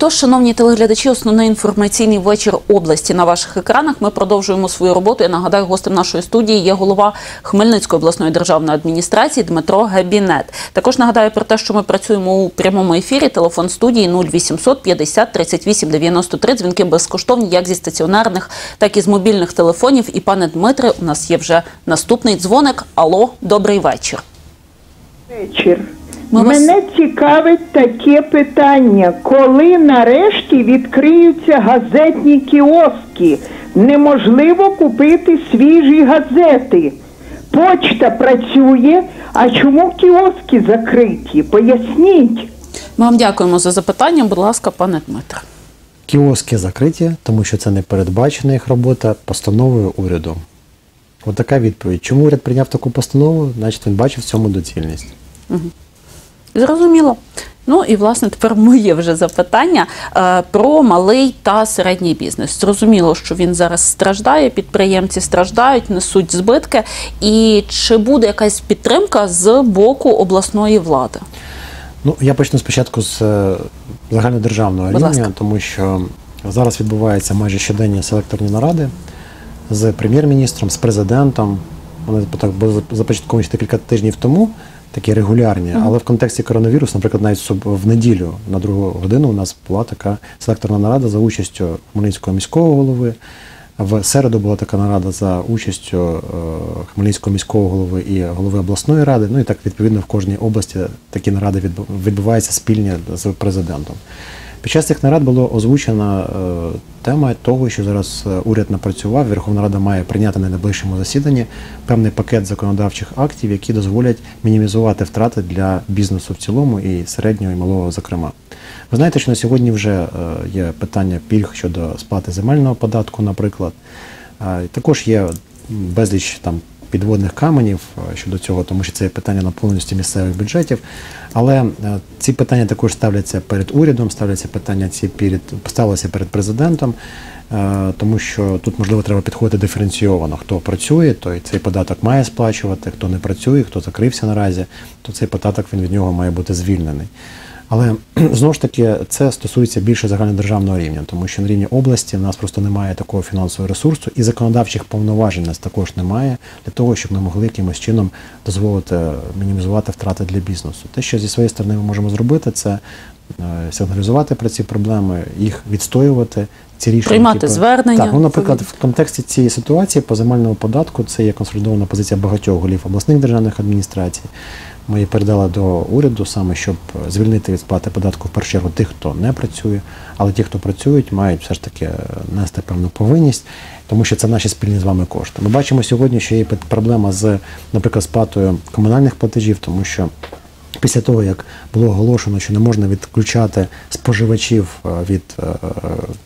Отож, шановні телеглядачі, основний інформаційний вечір області на ваших екранах. Ми продовжуємо свою роботу. Я нагадаю, гостем нашої студії є голова Хмельницької обласної державної адміністрації Дмитро Габінет. Також нагадаю про те, що ми працюємо у прямому ефірі. Телефон студії 0800 50 38 93. Дзвінки безкоштовні, як зі стаціонарних, так і з мобільних телефонів. І пане Дмитре, у нас є вже наступний дзвоник. Алло, добрий вечір. Вечір. Ми вас- Мене цікавить таке питання. Коли нарешті відкриються газетні кіоски? Неможливо купити свіжі газети. Почта працює, а чому кіоски закриті? Поясніть. Ми вам дякуємо за запитання. Будь ласка, пане Дмитре. Кіоски закриті, тому що це не передбачена їх робота постановою уряду. От така відповідь. Чому уряд прийняв таку постанову? Значить, він бачив в цьому доцільність. Зрозуміло. Ну і власне тепер моє вже запитання е, про малий та середній бізнес. Зрозуміло, що він зараз страждає, підприємці страждають, несуть збитки. І чи буде якась підтримка з боку обласної влади? Ну, я почну спочатку з е, загальнодержавного Будь рівня, ласка. тому що зараз відбуваються майже щоденні селекторні наради з прем'єр-міністром, з президентом. Вони так були започатковані ще декілька тижнів тому, такі регулярні. Але в контексті коронавірусу, наприклад, навіть в неділю на другу годину у нас була така селекторна нарада за участю Хмельницького міського голови. В середу була така нарада за участю е, Хмельницького міського голови і голови обласної ради. Ну і так відповідно в кожній області такі наради відбу- відбуваються спільні з президентом. Під час цих нарад було озвучена е, тема того, що зараз е, уряд напрацював. Верховна Рада має прийняти на найближчому засіданні певний пакет законодавчих актів, які дозволять мінімізувати втрати для бізнесу в цілому і середнього і малого, зокрема. Ви знаєте, що на сьогодні вже е, є питання пільг щодо сплати земельного податку, наприклад. Також є безліч там підводних каменів е, щодо цього, тому що це питання наповненості місцевих бюджетів. Але е, ці питання також ставляться перед урядом, ставляться питання ці перед ставилися перед президентом, е, тому що тут можливо треба підходити диференційовано. Хто працює, той цей податок має сплачувати. Хто не працює, хто закрився наразі, то цей податок він від нього має бути звільнений. Але знову ж таки це стосується більше загальнодержавного рівня, тому що на рівні області в нас просто немає такого фінансового ресурсу, і законодавчих повноважень нас також немає для того, щоб ми могли якимось чином дозволити мінімізувати втрати для бізнесу. Те, що зі своєї сторони ми можемо зробити, це е, сигналізувати про ці проблеми, їх відстоювати. Ці рішення Приймати які- звернення, Так, ну, наприклад, в контексті цієї ситуації по земельному податку це є консолідована позиція багатьох голів обласних державних адміністрацій. Ми її передали до уряду саме, щоб звільнити від сплати податку в першу чергу тих, хто не працює, але ті, хто працюють, мають все ж таки е, нести певну повинність, тому що це наші спільні з вами кошти. Ми бачимо сьогодні, що є проблема з, наприклад, сплатою комунальних платежів, тому що Після того, як було оголошено, що не можна відключати споживачів е, від е,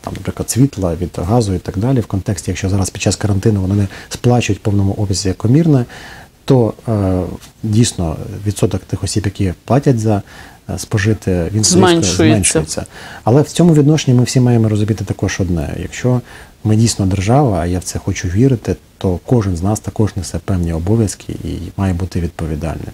там, наприклад, світла, від газу і так далі, в контексті, якщо зараз під час карантину вони не сплачують в повному обсязі комірне, то е, дійсно відсоток тих осіб, які платять за е, спожити, він Зменшується. зменшується. Але в цьому відношенні ми всі маємо розуміти також одне: якщо ми дійсно держава, а я в це хочу вірити, то кожен з нас також несе певні обов'язки і має бути відповідальним.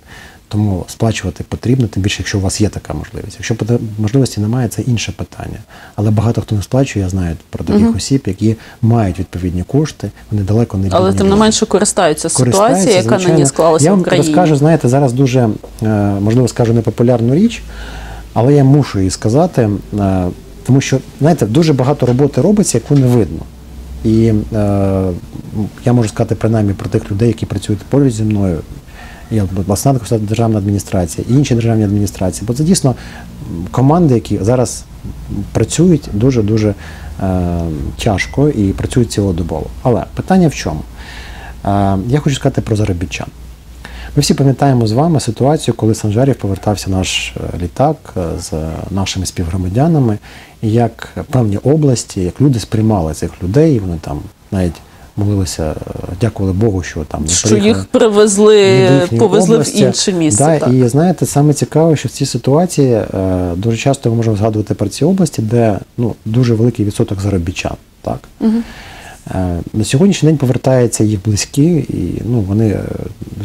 Тому сплачувати потрібно, тим більше, якщо у вас є така можливість. Якщо можливості немає, це інше питання. Але багато хто не сплачує, я знаю про таких осіб, які мають відповідні кошти, вони далеко не Але тим не менше користаються ситуацією, яка звичайно. нині склалася Я в вам Україні. розкажу, знаєте, зараз дуже, е, можливо, скажу непопулярну річ, але я мушу її сказати, е, тому що, знаєте, дуже багато роботи робиться, яку не видно. І е, я можу сказати принаймні про тих людей, які працюють поруч зі мною. Є обласна державна адміністрація, і інші державні адміністрації. Бо це дійсно команди, які зараз працюють дуже-дуже е, тяжко і працюють цілодобово. Але питання в чому? Е, я хочу сказати про заробітчан. Ми всі пам'ятаємо з вами ситуацію, коли Санжарів повертався наш е, літак з нашими співгромадянами, і як певні області, як люди сприймали цих людей, вони там навіть молилися, дякували Богу, що там Що їх привезли, повезли області. в інше місце. Да, так. І знаєте, саме цікаве, що в цій ситуації е, дуже часто ми можемо згадувати про ці області, де ну, дуже великий відсоток заробітчан. Так? Е, На сьогоднішній день повертаються їх близькі, і ну, вони е,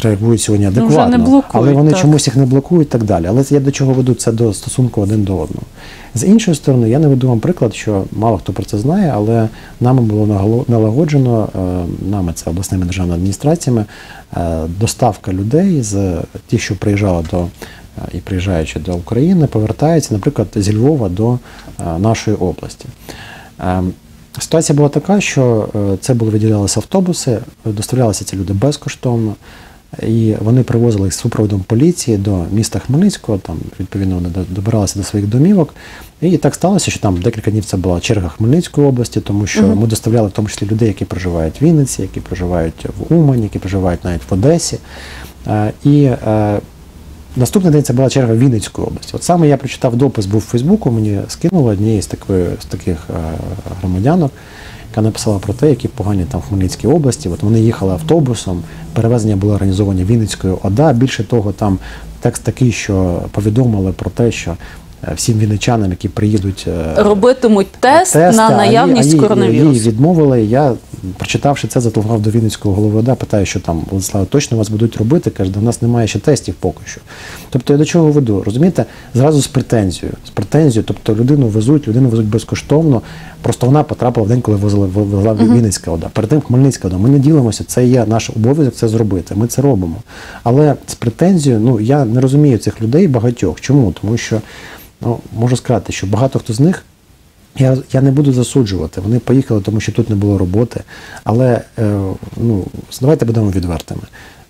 реагують сьогодні Ну, вже адекватно, не блокують, але вони так. чомусь їх не блокують і так далі. Але я до чого веду це до стосунку один до одного. З іншої сторони, я наведу вам приклад, що мало хто про це знає, але нами було налагоджено, е, нами це обласними державними адміністраціями, е, доставка людей з тих, що приїжджали до е, і приїжджаючи до України, повертаються, наприклад, зі Львова до е, нашої області. Ситуація була така, що е, це були виділялися автобуси, доставлялися ці люди безкоштовно, і вони привозили їх з супроводом поліції до міста Хмельницького. Там відповідно вони добиралися до своїх домівок. І так сталося, що там декілька днів це була черга Хмельницької області, тому що ми доставляли в тому числі людей, які проживають в Вінниці, які проживають в Умані, які проживають навіть в Одесі. Е, І е, Наступний день це була черга Вінницької області. От саме я прочитав допис, був в Фейсбуку, мені скинуло однієї з такої з таких е, громадянок, яка написала про те, які погані там в Хмельницькій області. От вони їхали автобусом, перевезення було організовані Вінницькою ОДА. Більше того, там текст такий, що повідомили про те, що всім вінничанам, які приїдуть е, Робитимуть тест тести, на а наявність а їй- коронавірусу. Їй відмовили. Я, прочитавши це, зателефонував до Вінницького голови ОДА, питаю, що там, Владислав, точно вас будуть робити? Каже, до нас немає ще тестів поки що. Тобто я до чого веду? Розумієте, зразу з претензією. З претензією, тобто людину везуть, людину везуть безкоштовно. Просто вона потрапила в день, коли возили везла Вінницька ОДА. Перед тим Хмельницька ОДА. Ми не ділимося, це є наш обов'язок це зробити. Ми це робимо. Але з претензією, ну я не розумію цих людей багатьох. Чому? Тому що ну, можу сказати, що багато хто з них. Я, я не буду засуджувати. Вони поїхали, тому що тут не було роботи. Але е, ну, давайте будемо відвертими.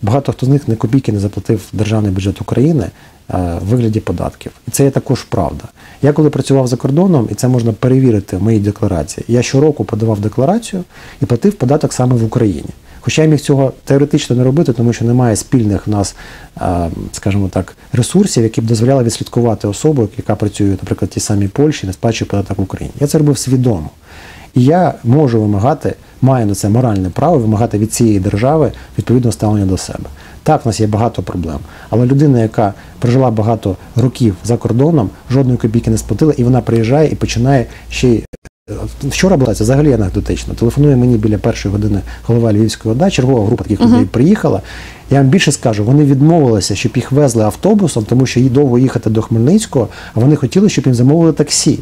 Багато хто з них не копійки не заплатив державний бюджет України е, в вигляді податків. І це є також правда. Я коли працював за кордоном, і це можна перевірити в моїй декларації, я щороку подавав декларацію і платив податок саме в Україні. Хоча я міг цього теоретично не робити, тому що немає спільних в нас, скажімо так, ресурсів, які б дозволяли відслідкувати особу, яка працює, наприклад, в тій самій Польщі, не сплачує податок в Україні. Я це робив свідомо. І я можу вимагати, маю на це моральне право вимагати від цієї держави відповідного ставлення до себе. Так, в нас є багато проблем. Але людина, яка прожила багато років за кордоном, жодної копійки не сплатила, і вона приїжджає і починає ще й Вчора була це взагалі анекдотично. Телефонує мені біля першої години голова Львівської ОДА, чергова група таких людей приїхала. Я вам більше скажу, вони відмовилися, щоб їх везли автобусом, тому що їй довго їхати до Хмельницького, а вони хотіли, щоб їм замовили таксі.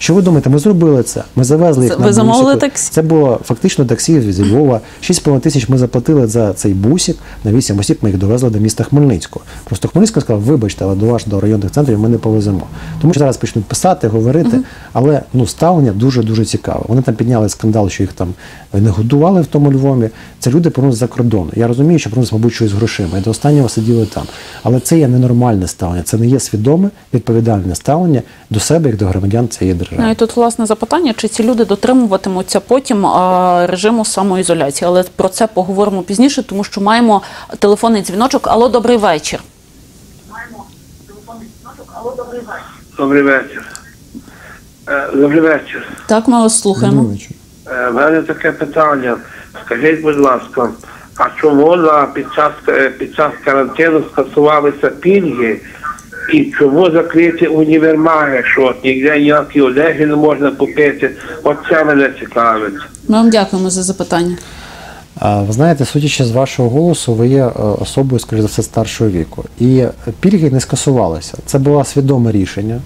Що ви думаєте? Ми зробили це. Ми завезли їх Ви на замовили бусику. таксі? Це було фактично таксі зі Львова. 6,5 тисяч ми заплатили за цей бусик. На 8 осіб ми їх довезли до міста Хмельницького. Просто Хмельницька сказав, вибачте, але до вас до районних центрів ми не повеземо. Тому що зараз почнуть писати, говорити, але ну ставлення дуже дуже цікаве. Вони там підняли скандал, що їх там не годували в тому Львові. Це люди повернулися за кордону. Я розумію, що повернулися, мабуть, щось з грошима. І до останнього сиділи там. Але це є ненормальне ставлення. Це не є свідоме, відповідальне ставлення до себе як до громадян цієї держави. Ну і тут власне запитання, чи ці люди дотримуватимуться потім а, режиму самоізоляції. Але про це поговоримо пізніше, тому що маємо телефонний дзвіночок. Алло, добрий вечір. Добрий вечір. Е, Добрий вечір. Так, ми вас слухаємо. Е, В мене таке питання. Скажіть, будь ласка, а чому на під час е, під час карантину скасувалися пільги і чому закриті універмаги, що ніде ніякі одежі не можна купити? От це мене цікавить. Ми вам дякуємо за запитання. А, Ви знаєте, судячи з вашого голосу, ви є е, особою, скоріш за все, старшого віку. І е, пільги не скасувалися. Це було свідоме рішення.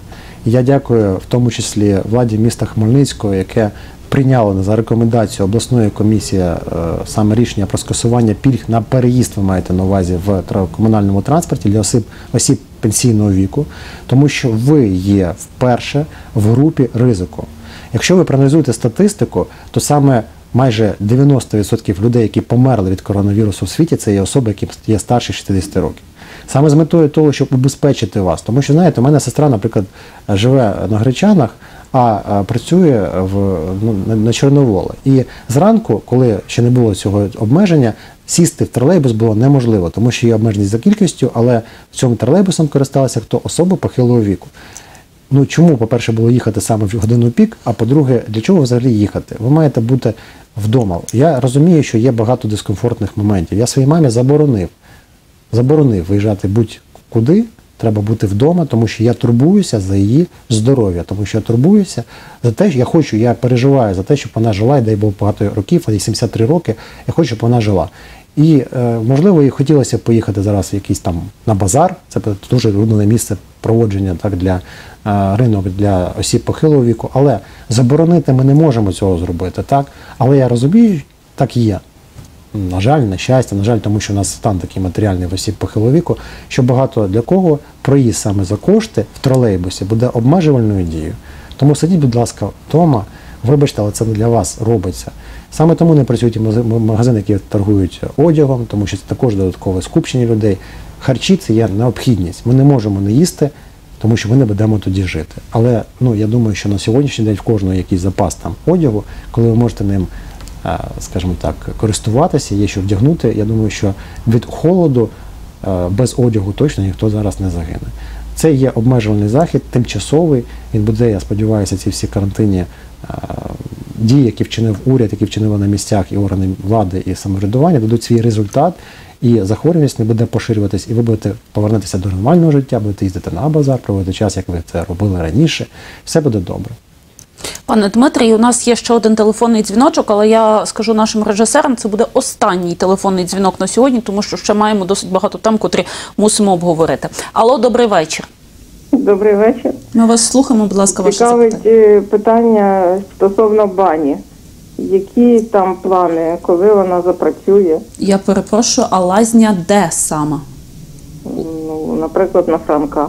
Я дякую в тому числі владі міста Хмельницького, яке прийняло за рекомендацію обласної комісії е, саме рішення про скасування пільг на переїзд, ви маєте на увазі в комунальному транспорті для осіб, осіб пенсійного віку, тому що ви є вперше в групі ризику. Якщо ви проаналізуєте статистику, то саме майже 90% людей, які померли від коронавірусу в світі, це є особи, які є старше 60 років. Саме з метою того, щоб убезпечити вас. Тому що, знаєте, у мене сестра, наприклад, живе на Гречанах, а працює в, ну, на- Чорноволе. І зранку, коли ще не було цього обмеження, сісти в тролейбус було неможливо, тому що є обмеженість за кількістю, але цьому тролейбусом користалися хто особи похилого віку. Ну чому, по-перше, було їхати саме в годину пік, а по-друге, для чого взагалі їхати? Ви маєте бути вдома. Я розумію, що є багато дискомфортних моментів. Я своїй мамі заборонив, заборонив виїжджати будь-куди, треба бути вдома, тому що я турбуюся за її здоров'я, тому що я турбуюся за те, що я хочу, я переживаю за те, щоб вона жила, і дай Бог багато років, а їй 73 роки, я хочу, щоб вона жила. І е, можливо, їй хотілося б поїхати зараз в якийсь там на базар. Це дуже трудне місце проводження так для е, ринок для осіб похилого віку. Але заборонити ми не можемо цього зробити, так. Але я розумію, так є. На жаль, на щастя, на жаль, тому що у нас стан такий матеріальний в осіб похилого віку, що багато для кого проїзд саме за кошти в тролейбусі буде обмежувальною дією. Тому сидіть, будь ласка, вдома. Вибачте, але це не для вас робиться. Саме тому не працюють магазини, які торгують одягом, тому що це також додаткове скупчення людей. Харчі це є необхідність. Ми не можемо не їсти, тому що ми не будемо тоді жити. Але ну я думаю, що на сьогоднішній день в кожного якийсь запас там одягу, коли ви можете ним, скажімо так, користуватися, є що вдягнути. Я думаю, що від холоду е, без одягу точно ніхто зараз не загине. Це є обмежувальний захід, тимчасовий. Він буде, я сподіваюся, ці всі карантинні е, дії, які вчинив уряд, які вчинили на місцях і органи влади і самоврядування, дадуть свій результат, і захворюваність не буде поширюватись, і ви будете повернутися до нормального життя, будете їздити на базар, проводити час, як ви це робили раніше. Все буде добре. Пане Дмитрій, у нас є ще один телефонний дзвіночок, але я скажу нашим режисерам, це буде останній телефонний дзвінок на сьогодні, тому що ще маємо досить багато тем, котрі мусимо обговорити. Алло, добрий вечір. Добрий вечір. Ми вас слухаємо, будь ласка, ваше Цікавить запитання. е, питання стосовно бані. Які там плани, коли вона запрацює? Я перепрошую, а лазня де саме? Ну, наприклад, на Франка.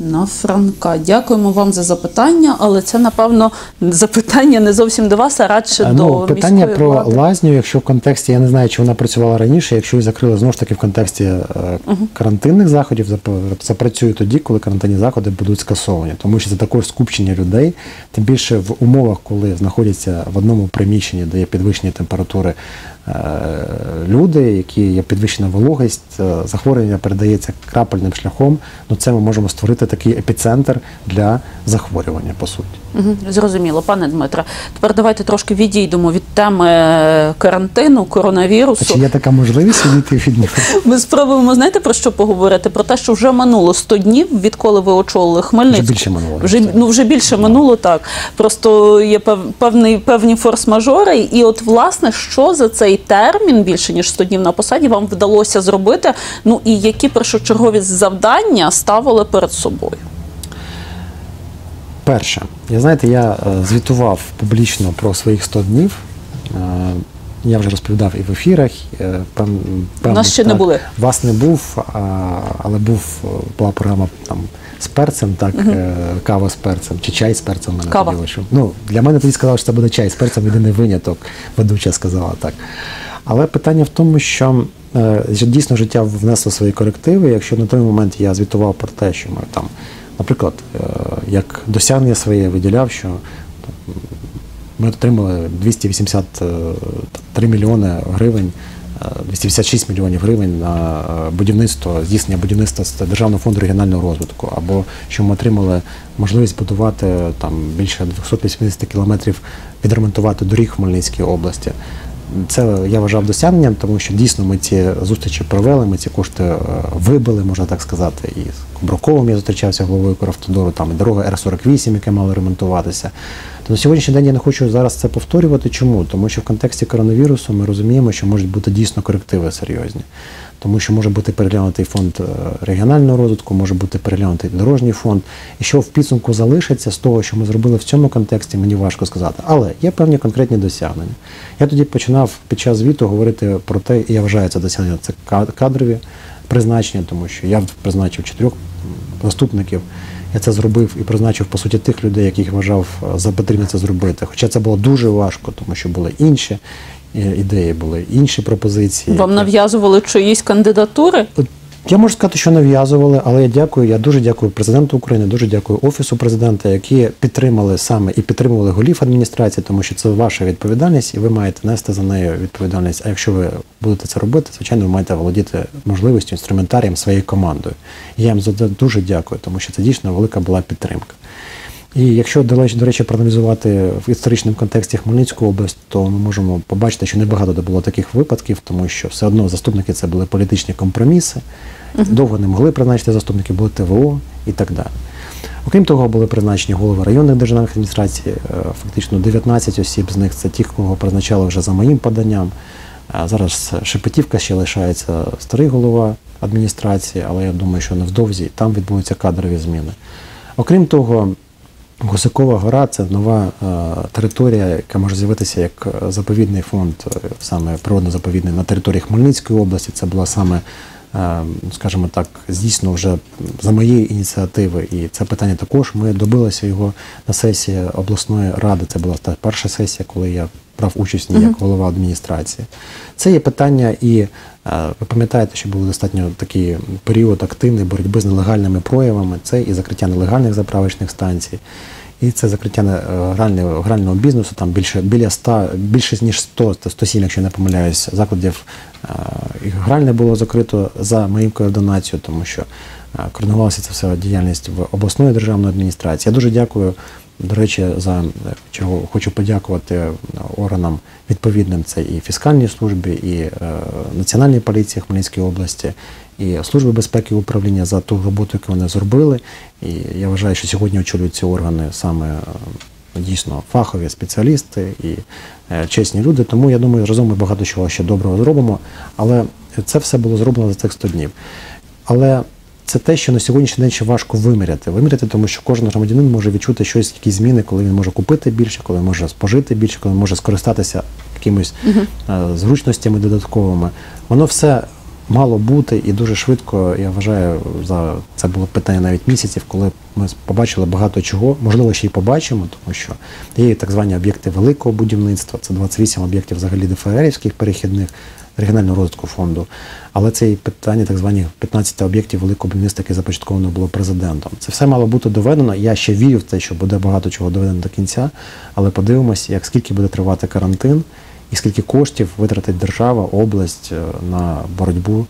На Франка. Дякуємо вам за запитання, але це, напевно, запитання не зовсім до вас, а радше А, до ну, питання міської про влади. лазню, якщо в контексті, я не знаю, чи вона працювала раніше, якщо її закрили знову ж таки в контексті е, карантинних заходів, зап- запрацює тоді, коли карантинні заходи будуть скасовані. Тому що це також скупчення людей, тим більше в умовах, коли знаходяться в одному приміщенні, де є підвищені температури люди, які є підвищена вологість, е, захворювання передається крапельним шляхом. Ну це ми можемо створити такий епіцентр для захворювання, по суті. Мгм, Зрозуміло, пане Дмитре. Тепер давайте трошки відійдемо від теми е, карантину, А коронавірусу. чи є така можливість відійти від нього? Ми спробуємо, знаєте, про що поговорити? Про те, що вже минуло 100 днів, відколи ви очолили Хмельницьку. Вже більше минуло. Вже, ну, вже більше минуло, так. Просто є пев- певний, певні форс-мажори. І от, власне, що за цей термін, більше ніж 100 днів на посаді, вам вдалося зробити? Ну і які першочергові завдання ставили перед собою? Перше, я знаєте, я е, звітував публічно про своїх 100 днів. Е, Я вже розповідав і в ефірах. е, пев- певно, нас ще не були. Вас не був, але був була програма там з перцем, так, е, кава з перцем, чи чай з перцем мене Кава. тоді вийшов. Ну, для мене тоді сказали, що це буде чай з перцем, єдиний виняток, ведуча сказала так. Але питання в тому, що е, дійсно життя внесло свої корективи. Якщо на той момент я звітував про те, що ми там, наприклад, е, як досягнення своє виділяв, що ми отримали 283 мільйони гривень, 256 мільйонів гривень на е, будівництво, здійснення будівництва з Державного фонду регіонального розвитку, або що ми отримали можливість будувати там більше 280 кілометрів, відремонтувати доріг в Хмельницькій області. Це я вважав досягненням, тому що дійсно ми ці зустрічі провели, ми ці кошти е, вибили, можна так сказати. І Кубраковим я зустрічався головою Куравтодору, там дорога Р-48, яка мала ремонтуватися. То на сьогоднішній день я не хочу зараз це повторювати. Чому? Тому що в контексті коронавірусу ми розуміємо, що можуть бути дійсно корективи серйозні. Тому що може бути переглянутий фонд е, регіонального розвитку, може бути переглянутий дорожній фонд. І що в підсумку залишиться з того, що ми зробили в цьому контексті, мені важко сказати. Але є певні конкретні досягнення. Я тоді починав під час звіту говорити про те, і я вважаю це досягнення, це ка- кадрові призначення, тому що я призначив чотирьох м, заступників. Я це зробив і призначив по суті тих людей, яких вважав е, за потрібне це зробити. Хоча це було дуже важко, тому що були інші е, ідеї, були інші пропозиції. Вам нав'язували чиїсь кандидатури? Я можу сказати, що нав'язували, але я дякую. Я дуже дякую президенту України, дуже дякую офісу президента, які підтримали саме і підтримували голів адміністрації, тому що це ваша відповідальність, і ви маєте нести за нею відповідальність. А якщо ви будете це робити, звичайно, ви маєте володіти можливістю, інструментарієм своєю командою. Я їм за це дуже дякую, тому що це дійсно велика була підтримка. І якщо до речі, до речі, проаналізувати в історичному контексті Хмельницьку область, то ми можемо побачити, що небагато було таких випадків, тому що все одно заступники це були політичні компроміси, довго не могли призначити заступники, були ТВО і так далі. Окрім того, були призначені голови районних державних адміністрацій, е, фактично 19 осіб з них це ті, кого призначали вже за моїм поданням. А Зараз Шепетівка ще лишається старий голова адміністрації, але я думаю, що невдовзі там відбудуться кадрові зміни. Окрім того, Гусакова гора це нова е, територія, яка може з'явитися як е, заповідний фонд, е, саме природно-заповідний на території Хмельницької області. Це була саме, е, скажімо так, здійсно вже за моєї ініціативи. І це питання також. Ми добилися його на сесії обласної ради. Це була та перша сесія, коли я брав участь як голова адміністрації. Це є питання, і ви пам'ятаєте, що був достатньо такий період активної боротьби з нелегальними проявами. Це і закриття нелегальних заправочних станцій, і це закриття е, грального, грального бізнесу. Там більше біля 100, більше ніж 100, 107, якщо я не помиляюсь, закладів е, гральне було закрито за моїм координацією, тому що е, координувалася це все діяльність в обласної державної адміністрації. Я дуже дякую. До речі, за чого хочу подякувати е, органам відповідним це і фіскальній службі, і е, Національній поліції Хмельницької області, і Служби безпеки управління за ту роботу, яку вони зробили. І я вважаю, що сьогодні очолюють ці органи саме е, дійсно фахові спеціалісти і е, чесні люди. Тому я думаю, разом ми багато чого ще доброго зробимо. Але це все було зроблено за цих 100 днів. Але це те, що на сьогоднішній день ще важко виміряти. Виміряти, тому що кожен громадянин може відчути щось, якісь зміни, коли він може купити більше, коли може спожити більше, коли може скористатися якимись е, зручностями додатковими. Воно все мало бути і дуже швидко, я вважаю, за це було питання навіть місяців, коли ми побачили багато чого, можливо, ще й побачимо, тому що є так звані об'єкти великого будівництва, це 28 об'єктів взагалі ДФРівських перехідних регіонального розвитку фонду. Але це і питання так звані 15 об'єктів великого будівництва, яке започатковано було президентом. Це все мало бути доведено. Я ще вірю в те, що буде багато чого доведено до кінця, але подивимось, як скільки буде тривати карантин і скільки коштів витратить держава, область е, на боротьбу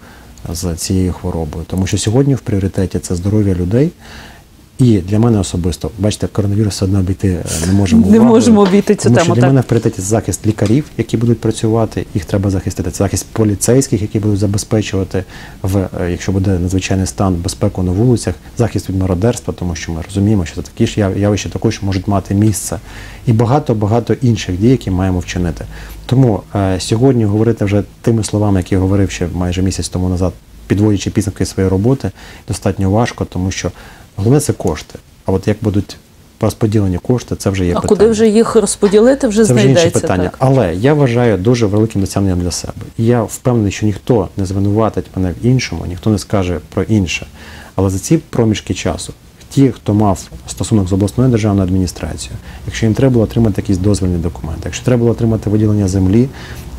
з цією хворобою. Тому що сьогодні в пріоритеті це здоров'я людей. І для мене особисто, бачите, коронавірус все одно обійти е, не можемо. Не увагою, можемо обійти цю тому тему, Що для так. мене в пріоритеті захист лікарів, які будуть працювати, їх треба захистити. Це захист поліцейських, які будуть забезпечувати в е, якщо буде надзвичайний стан безпеку на вулицях, захист від мародерства, тому що ми розуміємо, що це такі ж явища також можуть мати місце, і багато багато інших дій, які маємо вчинити. Тому е, сьогодні говорити вже тими словами, які я говорив ще майже місяць тому назад, підводячи підсумки своєї роботи, достатньо важко, тому що головне це кошти. А от як будуть розподілені кошти, це вже є А питання. куди вже їх розподілити, вже Це вже знайдеться. інше питання. Так. Але я вважаю дуже великим досягненням для себе. І я впевнений, що ніхто не звинуватить мене в іншому, ніхто не скаже про інше. Але за ці проміжки часу, ті, хто мав стосунок з обласною державною адміністрацією, якщо їм треба було отримати якісь дозвільні документи, якщо треба було отримати виділення землі,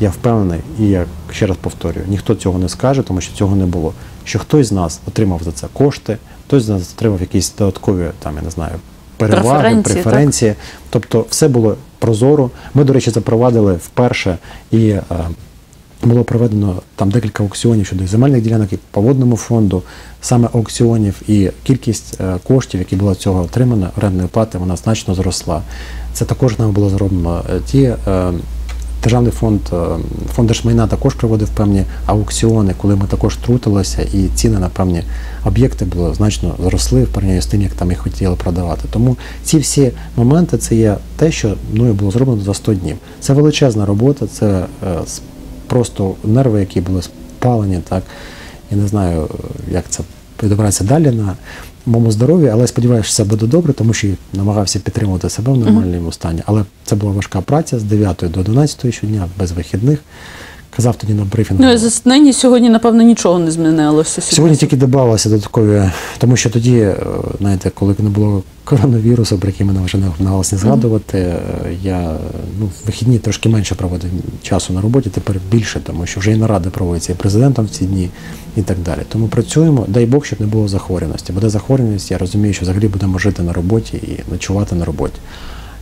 я впевнений, і я ще раз повторюю, ніхто цього не скаже, тому що цього не було. Що хтось з нас отримав за це кошти, хтось з нас отримав якісь додаткові, там я не знаю, переваги, Преференції, преференції. Тобто все було прозоро. Ми, до речі, запровадили вперше і е, було проведено там декілька аукціонів щодо земельних ділянок і по водному фонду, саме аукціонів, і кількість е, коштів, які було цього отримано, орендної плати, вона значно зросла. Це також нам було зроблено. Е, Ті е, Державний фонд фонд держмайна також проводив певні аукціони, коли ми також трутилися, і ціни на певні об'єкти були значно зросли в порівнянні з тим, як там їх хотіли продавати. Тому ці всі моменти це є те, що мною було зроблено за 100 днів. Це величезна робота, це просто нерви, які були спалені. Так я не знаю, як це відобразиться далі на моєму здоров'ї, але сподіваюся, що все буде добре, тому що намагався підтримувати себе в нормальному стані. Але це була важка праця з 9 до 11 щодня, без вихідних. Казав тоді на брифінгу. Ну, і за нині сьогодні, напевно, нічого не змінилося. Сьогодні тільки додавалося додаткові, тому що тоді, е, знаєте, коли не було коронавірусу, про який мене вже не намагалися не згадувати, е, я ну, в вихідні трошки менше проводив часу на роботі, тепер більше, тому що вже і наради проводяться і президентом в ці дні і так далі. Тому працюємо, дай Бог, щоб не було захворюваності. Буде захворюваність, я розумію, що взагалі будемо жити на роботі і ночувати на роботі.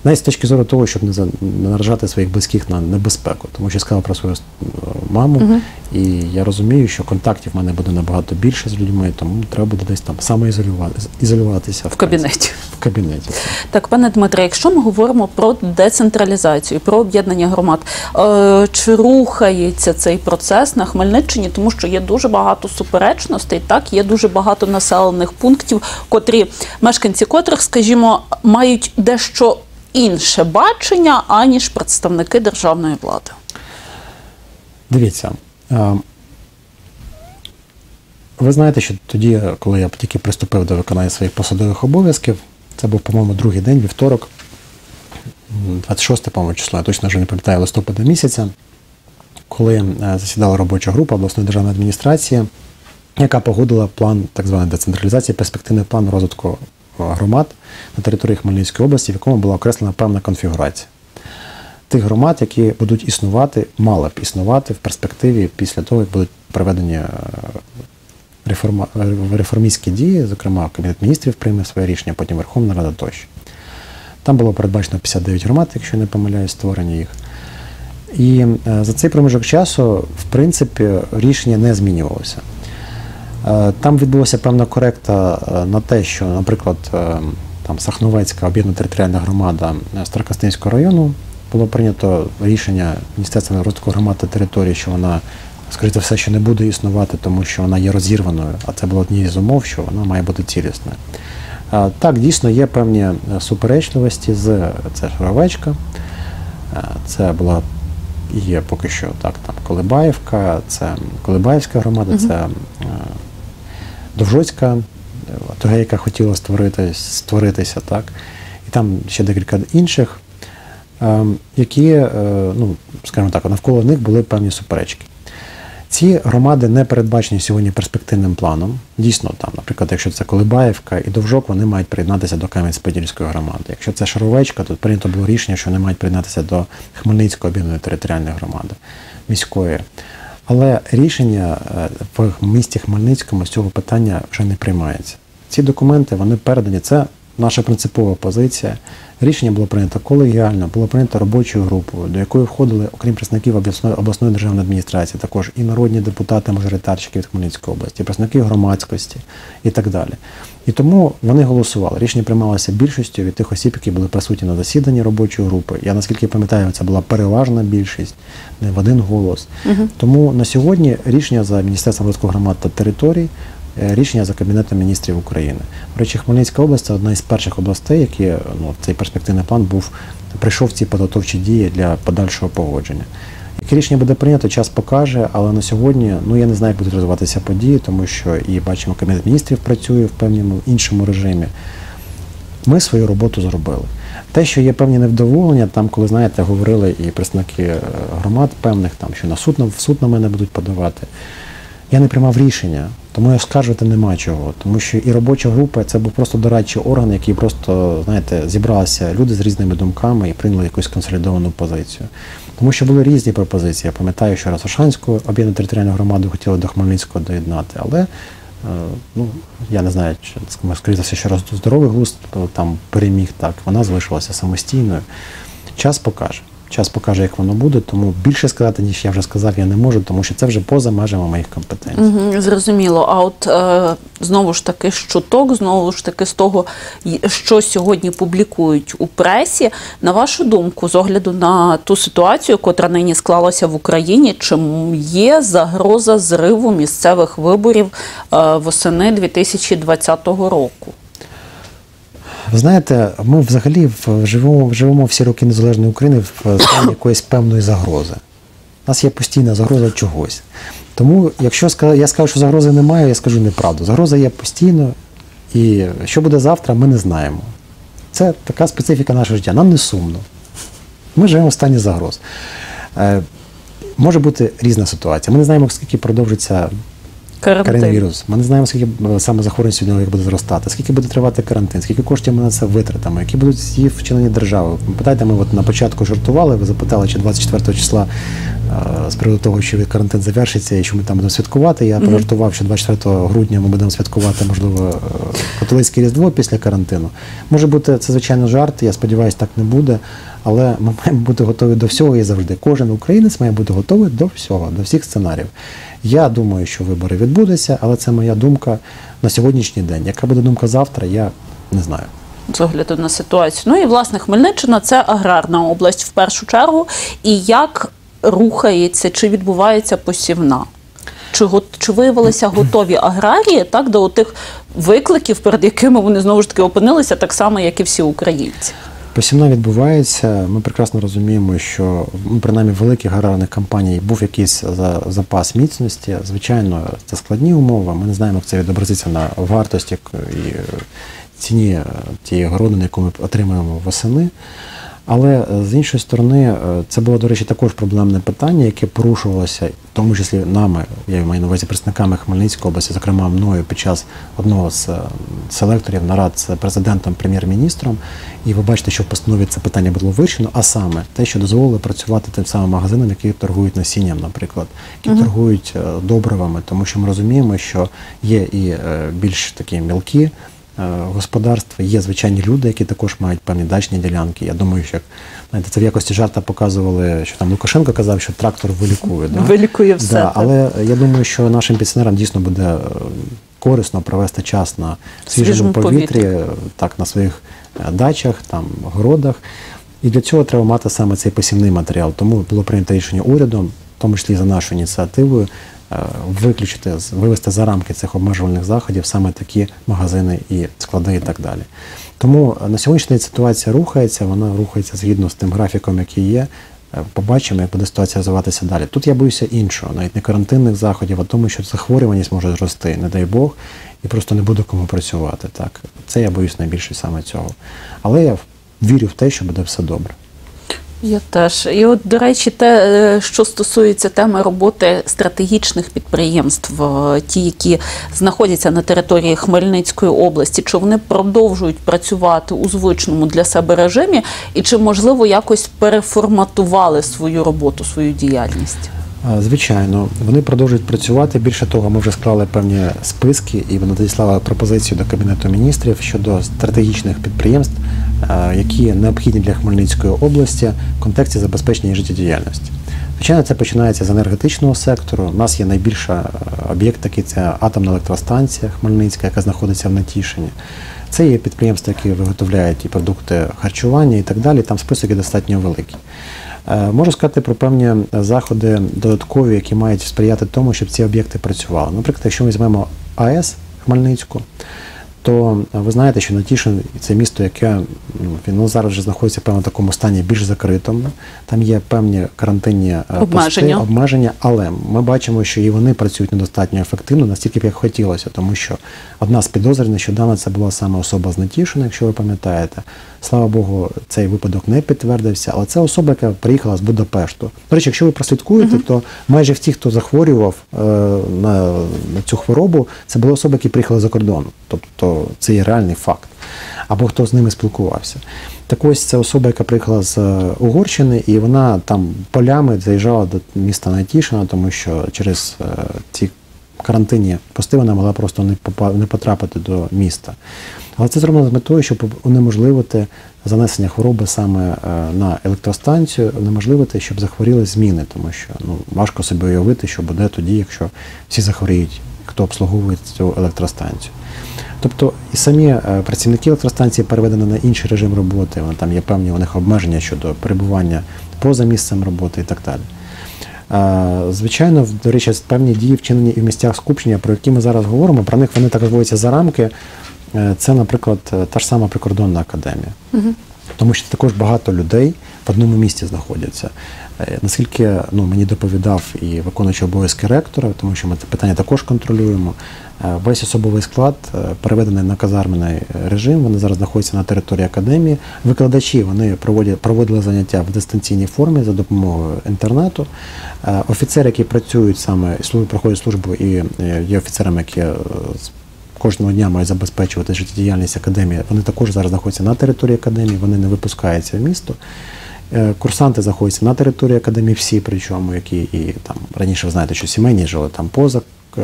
Навіть з точки зору того, щоб не, за, не наражати своїх близьких на небезпеку. Тому що я сказав про свою е, маму, і я розумію, що контактів в мене буде набагато більше з людьми, тому треба буде десь там самоізолювати, ізолюватися В кабінеті. В кабінеті. Так, пане Дмитре, якщо ми говоримо про децентралізацію, про об'єднання громад, е, чи рухається цей процес на Хмельниччині, тому що є дуже багато суперечностей, так є дуже багато населених пунктів, котрі мешканці котрих, скажімо, мають дещо інше бачення аніж представники державної влади. Дивіться. е, Ви знаєте, що тоді, коли я тільки приступив до виконання своїх посадових обов'язків, це був, по-моєму, другий день, вівторок, м, 26 по-моєму, число, я точно вже не пам'ятаю листопада місяця, коли е, засідала робоча група обласної державної адміністрації, яка погодила план так званої децентралізації, перспективний план розвитку громад на території Хмельницької області, в якому була окреслена певна конфігурація тих громад, які будуть існувати, мали б існувати в перспективі після того, як будуть проведені е, реформа, е, реформістські дії, зокрема Кабінет міністрів прийме своє рішення, потім Верховна Рада тощо. Там було передбачено 59 громад, якщо не помиляюсь, створення їх. І е, за цей проміжок часу, в принципі, рішення не змінювалося. Е, Там відбулася певна коректа е, на те, що, наприклад, е, там Сахновецька об'єднана територіальна громада Старокостинського району було прийнято рішення Міністерства розвитку громад та територій, що вона, скоріше за все, що не буде існувати, тому що вона є розірваною, а це було однією з умов, що вона має бути цілісною. Так, дійсно є певні суперечливості з це Журавечка. Е, Це була є поки що так, там Колибаївка, це Колибаївська громада, це Довжоцька, е, яка хотіла створити, створитися, так. І там ще декілька інших, е, які, е, ну, скажімо так, навколо них були певні суперечки. Ці громади не передбачені сьогодні перспективним планом. Дійсно, там, наприклад, якщо це Колибаївка і Довжок, вони мають приєднатися до Кам'янець-Подільської громади. Якщо це Шаровечка, то прийнято було рішення, що вони мають приєднатися до Хмельницької об'єднаної територіальної громади міської. Але рішення е, в місті Хмельницькому з цього питання вже не приймається. Ці документи вони передані. Це наша принципова позиція. Рішення було прийнято колегіально, було прийнято робочою групою, до якої входили, окрім представників обласної, обласної державної адміністрації, також і народні депутати, мажоритарщики від Хмельницької області, і представники громадськості і так далі. І тому вони голосували. Рішення приймалося більшістю від тих осіб, які були присутні на засіданні робочої групи. Я наскільки пам'ятаю, це була переважна більшість, не в один голос. Тому на сьогодні рішення за Міністерством розвитку громад та територій рішення за Кабінетом міністрів України. До речі, Хмельницька область це одна із перших областей, які ну, цей перспективний план був прийшов в ці підготовчі дії для подальшого погодження. Яке рішення буде прийнято, час покаже, але на сьогодні ну я не знаю, як будуть розвиватися події, тому що і бачимо, Кабінет міністрів працює в певному іншому режимі. Ми свою роботу зробили. Те, що є певні невдоволення, там, коли знаєте, говорили і представники е, громад певних, там що на суд в суд на мене будуть подавати. Я не приймав рішення, тому я скаржувати нема чого. Тому що і робоча група це був просто дорадчий орган, який просто, знаєте, зібралися люди з різними думками і прийняли якусь консолідовану позицію. Тому що були різні пропозиції. Я пам'ятаю, що Росошанську об'єднану територіальну громаду хотіли до Хмельницького доєднати, але е, ну, я не знаю, чи скоріше за все, що раз здоровий е, там переміг так, вона залишилася самостійною. Час покаже. Час покаже, як воно буде, тому більше сказати, ніж я вже сказав, я не можу, тому що це вже поза межами моїх компетенцій. Мгм, Зрозуміло. А от е, знову ж таки з чуток, знову ж таки з того, що сьогодні публікують у пресі. На вашу думку, з огляду на ту ситуацію, котра нині склалася в Україні, чи є загроза зриву місцевих виборів е, восени 2020 року? Ви знаєте, ми взагалі живемо, живемо всі роки незалежної України в стані якоїсь певної загрози. У нас є постійна загроза чогось. Тому, якщо я скажу, що загрози немає, я скажу неправду. Загроза є постійно, і що буде завтра, ми не знаємо. Це така специфіка нашого життя. Нам не сумно. Ми живемо в стані загроз. Е, може бути різна ситуація. Ми не знаємо, скільки продовжиться Карантин. коронавірус. Ми не знаємо, скільки е, саме нього як буде зростати, скільки буде тривати карантин, скільки коштів ми на це витратимо, які будуть її вчинені держави. Пам'ятаєте, ми от на початку жартували, ви запитали, чи 24 числа з приводу того, що карантин завершиться і що ми там будемо святкувати. Я пожартував, що 24 грудня ми будемо святкувати, можливо, е, католицьке різдво після карантину. Може бути, це звичайно жарт. Я сподіваюся, так не буде. Але ми маємо бути готові до всього і завжди. Кожен українець має бути готовий до всього, до всіх сценаріїв. Я думаю, що вибори відбудуться, але це моя думка на сьогоднішній день. Яка буде думка завтра, я не знаю. з огляду на ситуацію. Ну і власне Хмельниччина це аграрна область в першу чергу. І як рухається чи відбувається посівна? Чи, чи виявилися готові аграрії так до тих викликів, перед якими вони знову ж таки опинилися, так само, як і всі українці? Посівна відбувається. Ми прекрасно розуміємо, що ну, принаймні в великих аграрних компаній був якийсь за- запас міцності. Звичайно, це складні умови. Ми не знаємо, як це відобразиться на вартості і ціні тієї городини, яку ми отримуємо восени. Але е, з іншої сторони, е, це було, до речі, також проблемне питання, яке порушувалося, в тому числі нами, я маю на увазі представниками Хмельницької області, зокрема мною під час одного з е, селекторів нарад з президентом, прем'єр-міністром. І ви бачите, що в постанові це питання було вирішено, а саме те, що дозволили працювати тим самим магазинам, які торгують насінням, наприклад, які торгують е, добривами, тому що ми розуміємо, що є і більш такі мілкі господарства, є звичайні люди, які також мають певні дачні ділянки. Я думаю, що знаєте, це в якості жарта показували, що там Лукашенко казав, що трактор вилікує. Да? Вилікує все, Да, але я думаю, що нашим пенсіонерам дійсно буде е, корисно провести час на свіжому Свіжому повітрі, повітрі. е, так на своїх е, дачах, там городах. І для цього треба мати саме цей посівний матеріал. Тому було прийнято рішення урядом, в тому числі за нашою ініціативою, е, виключити, вивести за рамки цих обмежувальних заходів саме такі магазини і склади, і так далі. Тому на сьогоднішній день ситуація рухається, вона рухається згідно з тим графіком, який є. Е, Побачимо, як буде ситуація розвиватися далі. Тут я боюся іншого, навіть не карантинних заходів, а тому, що захворюваність може зрости, не дай Бог, і просто не буде кому працювати. Так, це я боюсь найбільше саме цього. Але я вірю в те, що буде все добре. Я теж. І от, до речі, те, е, що стосується теми роботи стратегічних підприємств, е, ті, які знаходяться на території Хмельницької області, чи вони продовжують працювати у звичному для себе режимі, і чи можливо якось переформатували свою роботу, свою діяльність? Звичайно, вони продовжують працювати. Більше того, ми вже склали певні списки і вона надіслала пропозицію до Кабінету міністрів щодо стратегічних підприємств, які необхідні для Хмельницької області в контексті забезпечення життєдіяльності. Звичайно, це починається з енергетичного сектору. У нас є найбільша е, об'єкт такий це атомна електростанція Хмельницька, яка знаходиться в Натішині. Це є підприємства, які виготовляють і продукти харчування і так далі. Там список є достатньо великий. Е, Можу сказати про певні заходи додаткові, які мають сприяти тому, щоб ці об'єкти працювали. Наприклад, якщо ми візьмемо АЕС Хмельницьку, то ви знаєте, що Натішин це місто, яке ну, зараз вже знаходиться в певному такому стані більш закритому. Там є певні карантинні Обмеження. пости, обмеження, але ми бачимо, що і вони працюють недостатньо ефективно, настільки б як хотілося, тому що одна з підозр нещодавно це була саме особа з Натішина, якщо ви пам'ятаєте. Слава Богу, цей випадок не підтвердився, але це особа, яка приїхала з Будапешту. До речі, якщо ви прослідкуєте, то майже всі, хто захворював е, на, на цю хворобу, це були особи, які приїхали за кордону. Тобто це є реальний факт. Або хто з ними спілкувався. Так ось це особа, яка приїхала з е, Угорщини, і вона там полями заїжджала до міста Найтішина, тому що через е, ці карантинні пости вона могла просто не потрапити до міста. Але це зроблено з метою, щоб унеможливити занесення хвороби саме е, на електростанцію, унеможливити, щоб захворіли зміни, тому що ну, важко собі уявити, що буде тоді, якщо всі захворіють, хто обслуговує цю електростанцію. Тобто і самі е, працівники електростанції переведені на інший режим роботи, вони там є певні у них обмеження щодо перебування поза місцем роботи і так далі. Е, Звичайно, до речі, певні дії вчинені і в місцях скупчення, про які ми зараз говоримо, про них вони так розводяться за рамки. Е, Це, наприклад, та ж сама прикордонна академія. Тому що також багато людей в одному місці знаходяться. Е, Наскільки ну, мені доповідав і виконуючий обов'язки ректора, тому що ми це питання також контролюємо. е, Весь особовий склад е, переведений на казарменний режим. Вони зараз знаходяться на території академії. Викладачі вони проводять проводили заняття в дистанційній формі за допомогою інтернету. Офіцери, які працюють саме проходять службу і є офіцерами, які кожного дня мають забезпечувати життєдіяльність академії. Вони також зараз знаходяться на території академії, вони не випускаються в місто. Е, Курсанти знаходяться на території академії, всі, причому, які і там раніше ви знаєте, що сімейні жили там поза е,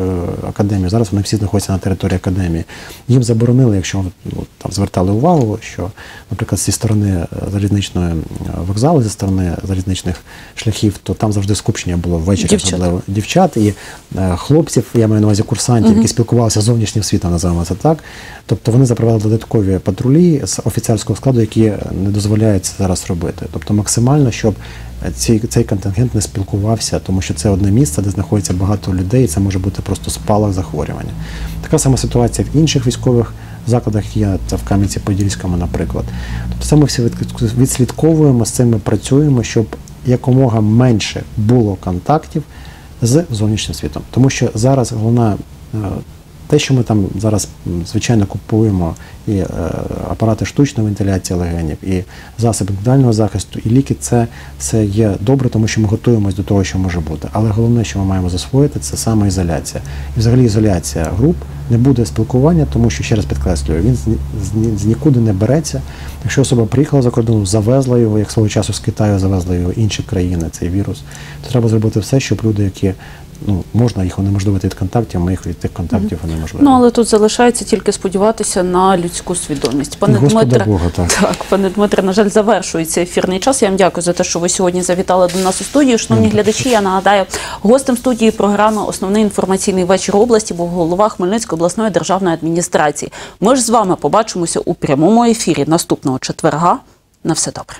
академією. Зараз вони всі знаходяться на території академії. Їм заборонили, якщо ну, там звертали увагу, що, наприклад, зі сторони е, залізничної е, вокзалу, зі сторони залізничних шляхів, то там завжди скупчення було ввечері, Дівчат. особливо дівчат і е, хлопців, я маю на увазі курсантів, які спілкувалися з зовнішнім світом, називаємо це так. Тобто вони запровадили додаткові патрулі з офіцерського складу, які не дозволяють це зараз робити. Тобто максимально, щоб цей, цей контингент не спілкувався, тому що це одне місце, де знаходиться багато людей, і це може бути просто спалах захворювання. Така сама ситуація в інших військових закладах є це в Кам'янці-Подільському, наприклад. Тобто це ми всі відслідковуємо, з цим ми працюємо, щоб якомога менше було контактів з зовнішнім світом. Тому що зараз головна е, те, що ми там зараз звичайно купуємо і е, апарати штучної вентиляції легенів, і засоби індивідуального захисту, і ліки, це, це є добре, тому що ми готуємось до того, що може бути. Але головне, що ми маємо засвоїти, це самоізоляція. І взагалі ізоляція груп не буде спілкування, тому що ще раз підкреслюю, він з, нікуди не береться. Якщо особа приїхала за кордон, завезла його, як свого часу з Китаю завезли його інші країни, цей вірус, то треба зробити все, щоб люди, які ну можна їх унеможливити від контактів, ми їх від тих контактів унеможливимо. Ну але тут залишається тільки сподіватися на людську свідомість. Пане Господа Дмитре, Бога, так. так, пане Дмитре, на жаль, завершується ефірний час. Я вам дякую за те, що ви сьогодні завітали до нас у студію. Шановні глядачі, я нагадаю, гостем студії програми Основний інформаційний вечір області був голова Хмельницької обласної державної адміністрації. Ми ж з вами побачимося у прямому ефірі наступного четверга. На все добре.